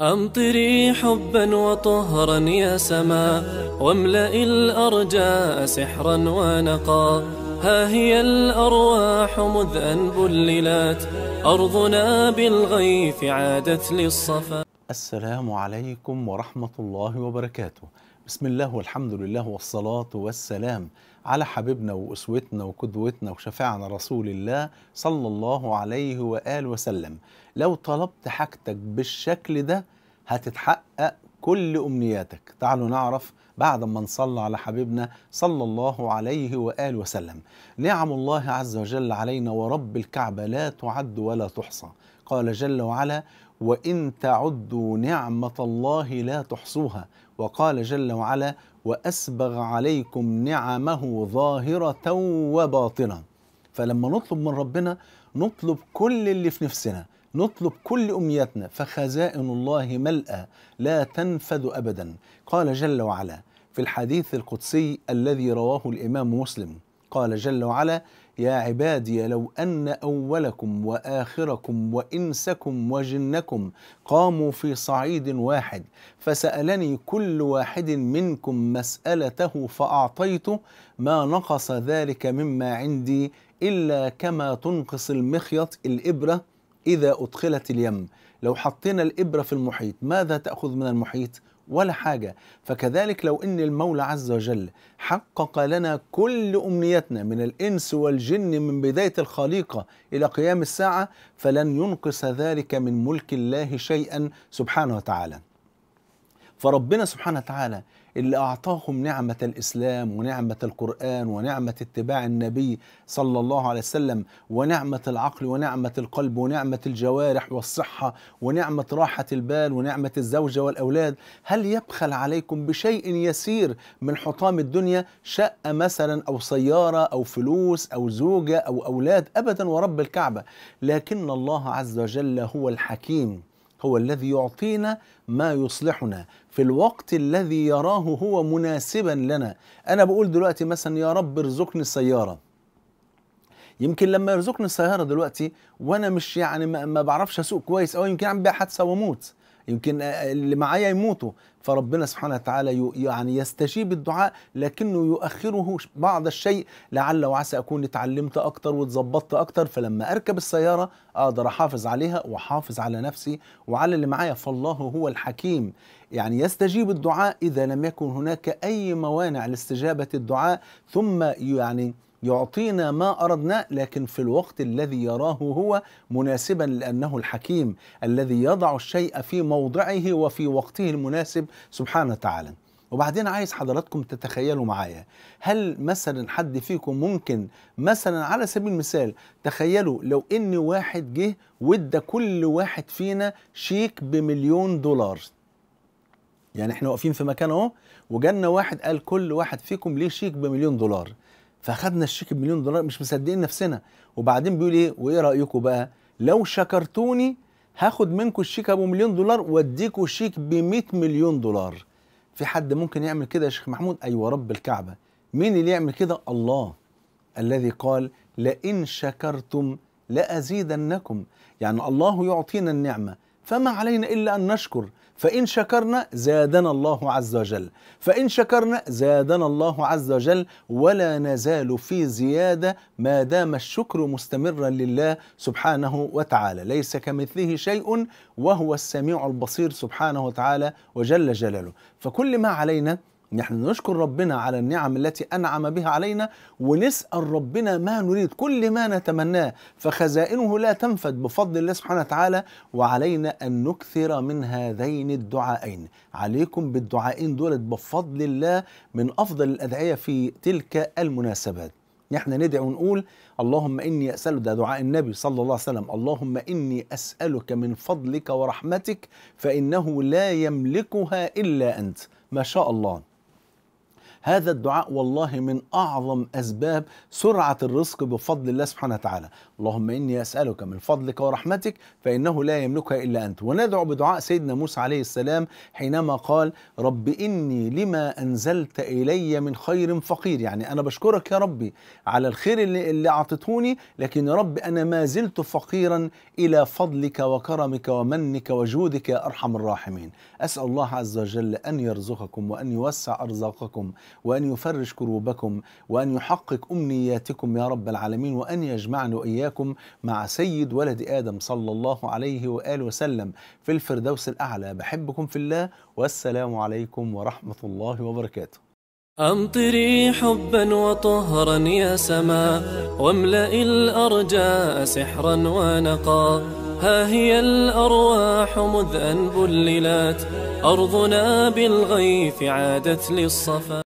أمطري حبا وطهرا يا سما واملئ الأرجاء سحرا ونقا. ها هي الأرواح مذ أن بللت أرضنا بالغيث عادت للصفا. السلام عليكم ورحمة الله وبركاته. بسم الله والحمد لله والصلاة والسلام على حبيبنا وأسوتنا وقدوتنا وشفاعنا رسول الله صلى الله عليه وآله وسلم. لو طلبت حاجتك بالشكل ده هتتحقق كل أمنياتك. تعالوا نعرف بعد ما نصلى على حبيبنا صلى الله عليه وآله وسلم. نعم الله عز وجل علينا ورب الكعبة لا تعد ولا تحصى. قال جل وعلا وإن تعدوا نعمة الله لا تحصوها وقال جل وعلا وأسبغ عليكم نعمه ظاهرة وباطنة فلما نطلب من ربنا نطلب كل اللي في نفسنا. نطلب كل أمنياتنا فخزائن الله ملأى لا تنفذ أبدا. قال جل وعلا في الحديث القدسي الذي رواه الإمام مسلم قال جل وعلا يا عبادي لو أن أولكم وآخركم وإنسكم وجنكم قاموا في صعيد واحد فسألني كل واحد منكم مسألته فأعطيته ما نقص ذلك مما عندي إلا كما تنقص المخيط الإبرة إذا أدخلت اليم. لو حطينا الإبرة في المحيط ماذا تأخذ من المحيط؟ ولا حاجة. فكذلك لو أن المولى عز وجل حقق لنا كل أمنيتنا من الإنس والجن من بداية الخليقة إلى قيام الساعة فلن ينقص ذلك من ملك الله شيئا سبحانه وتعالى. فربنا سبحانه وتعالى اللي أعطاهم نعمة الإسلام ونعمة القرآن ونعمة اتباع النبي صلى الله عليه وسلم ونعمة العقل ونعمة القلب ونعمة الجوارح والصحة ونعمة راحة البال ونعمة الزوجة والأولاد هل يبخل عليكم بشيء يسير من حطام الدنيا؟ شقة مثلا أو سيارة أو فلوس أو زوجة أو أولاد أبدا ورب الكعبة لكن الله عز وجل هو الحكيم. هو الذي يعطينا ما يصلحنا. في الوقت الذي يراه هو مناسبا لنا. أنا بقول دلوقتي مثلا يا رب ارزقني السيارة. يمكن لما يرزقني السيارة دلوقتي وأنا مش يعني ما, ما بعرفش أسوق كويس أو يمكن أعمل بيها حادثة وأموت. يمكن اللي معايا يموتوا. فربنا سبحانه وتعالى يعني يستجيب الدعاء لكنه يؤخره بعض الشيء لعل وعسى أكون اتعلمت أكتر واتظبطت أكتر فلما أركب السيارة أقدر أحافظ عليها وأحافظ على نفسي وعلى اللي معايا. فالله هو الحكيم. يعني يستجيب الدعاء إذا لم يكن هناك أي موانع لاستجابة الدعاء ثم يعني يعطينا ما أردناه لكن في الوقت الذي يراه هو مناسبا لأنه الحكيم الذي يضع الشيء في موضعه وفي وقته المناسب سبحانه وتعالى. وبعدين عايز حضراتكم تتخيلوا معايا هل مثلا حد فيكم ممكن مثلا على سبيل المثال تخيلوا لو إن واحد جه وادى كل واحد فينا شيك بمليون دولار؟ يعني إحنا واقفين في مكان أهو وجالنا واحد قال كل واحد فيكم ليه شيك بمليون دولار. فاخدنا الشيك بمليون دولار مش مصدقين نفسنا. وبعدين بيقول إيه؟ وإيه رايكم بقى؟ لو شكرتوني هاخد منكم الشيك أبو مليون دولار واديكم شيك ب 100 مليون دولار. في حد ممكن يعمل كده يا شيخ محمود؟ أيوه رب الكعبة. مين اللي يعمل كده؟ الله. الذي قال لئن شكرتم لأزيدنكم. يعني الله يعطينا النعمة. فما علينا إلا أن نشكر. فإن شكرنا زادنا الله عز وجل. فإن شكرنا زادنا الله عز وجل ولا نزال في زيادة ما دام الشكر مستمرا لله سبحانه وتعالى. ليس كمثله شيء وهو السميع البصير سبحانه وتعالى وجل جلاله. فكل ما علينا نحن نشكر ربنا على النعم التي أنعم بها علينا ونسأل ربنا ما نريد كل ما نتمناه. فخزائنه لا تنفد بفضل الله سبحانه وتعالى وعلينا أن نكثر من هذين الدعائين. عليكم بالدعائين دولت بفضل الله من أفضل الأدعية في تلك المناسبات. نحن ندعي ونقول اللهم إني أسألك ده دعاء النبي صلى الله عليه وسلم. اللهم إني أسألك من فضلك ورحمتك فإنه لا يملكها إلا أنت. ما شاء الله. هذا الدعاء والله من أعظم أسباب سرعة الرزق بفضل الله سبحانه وتعالى. اللهم إني أسألك من فضلك ورحمتك فإنه لا يملكها إلا أنت. وندعو بدعاء سيدنا موسى عليه السلام حينما قال رب إني لما أنزلت إلي من خير فقير. يعني أنا بشكرك يا ربي على الخير اللي, اللي أعطيتهوني لكن يا رب أنا ما زلت فقيرا إلى فضلك وكرمك ومنك وجودك يا أرحم الراحمين. أسأل الله عز وجل أن يرزقكم وأن يوسع أرزاقكم وأن يفرج كروبكم وأن يحقق أمنياتكم يا رب العالمين وأن يجمعني وإياكم مع سيد ولد آدم صلى الله عليه وآله وسلم في الفردوس الأعلى. بحبكم في الله والسلام عليكم ورحمة الله وبركاته. أمطري حبا وطهرا يا سماء واملئ الأرجاء سحرا ونقا. ها هي الأرواح مذ أن بللت أرضنا بالغيث عادت للصفا.